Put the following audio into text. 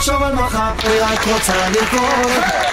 לחשוב על מחר, היא רק רוצה לרקוד.